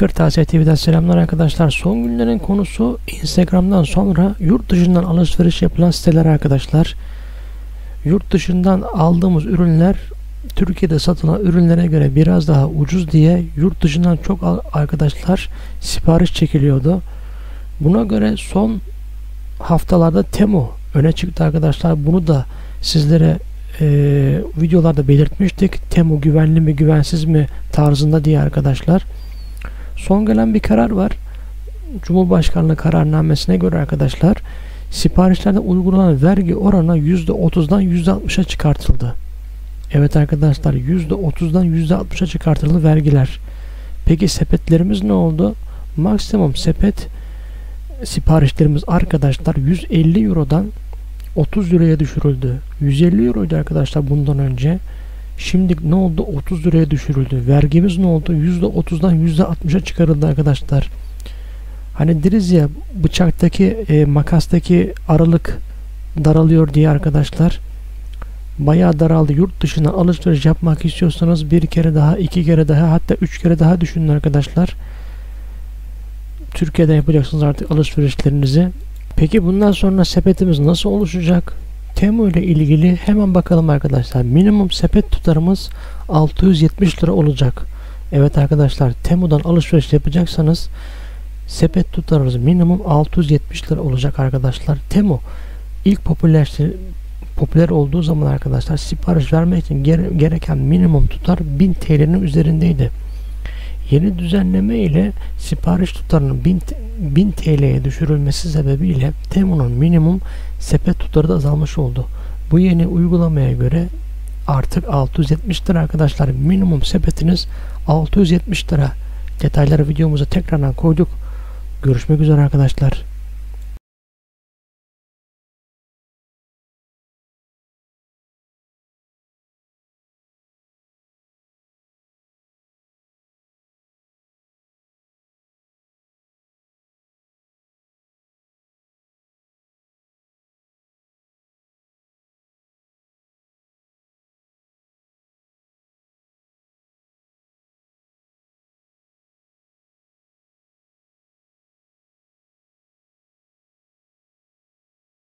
Kırtasiye TV'den selamlar arkadaşlar. Son günlerin konusu Instagram'dan sonra yurt dışından alışveriş yapılan siteler arkadaşlar. Yurt dışından aldığımız ürünler Türkiye'de satılan ürünlere göre biraz daha ucuz diye yurt dışından çok arkadaşlar sipariş çekiliyordu. Buna göre son haftalarda Temu öne çıktı arkadaşlar. Bunu da sizlere e, videolarda belirtmiştik. Temu güvenli mi güvensiz mi tarzında diye arkadaşlar. Son gelen bir karar var. Cumhurbaşkanlığı kararnamesine göre arkadaşlar siparişlerde uygulanan vergi oranı %30'dan %60'a çıkartıldı. Evet arkadaşlar %30'dan %60'a çıkartıldı vergiler. Peki sepetlerimiz ne oldu? Maksimum sepet siparişlerimiz arkadaşlar 150 Euro'dan 30 liraya düşürüldü. 150 Euro'ydu arkadaşlar bundan önce. Şimdi ne oldu? 30 liraya düşürüldü. Vergimiz ne oldu? %30'dan %60'a çıkarıldı arkadaşlar. Hani deriz ya bıçaktaki e, makastaki aralık daralıyor diye arkadaşlar. Bayağı daraldı. Yurt dışına alışveriş yapmak istiyorsanız bir kere daha, iki kere daha hatta üç kere daha düşünün arkadaşlar. Türkiye'de yapacaksınız artık alışverişlerinizi. Peki bundan sonra sepetimiz nasıl oluşacak? Temu ile ilgili hemen bakalım arkadaşlar. Minimum sepet tutarımız 670 lira olacak. Evet arkadaşlar Temu'dan alışveriş yapacaksanız sepet tutarınız minimum 670 lira olacak arkadaşlar. Temu ilk popülerleşti popüler olduğu zaman arkadaşlar sipariş vermek için gere- gereken minimum tutar 1000 TL'nin üzerindeydi. Yeni düzenleme ile sipariş tutarının 1000, t- 1000 TL'ye düşürülmesi sebebiyle Temu'nun minimum sepet tutarı da azalmış oldu. Bu yeni uygulamaya göre artık 670 lira arkadaşlar minimum sepetiniz 670 lira. Detayları videomuza tekrardan koyduk. Görüşmek üzere arkadaşlar.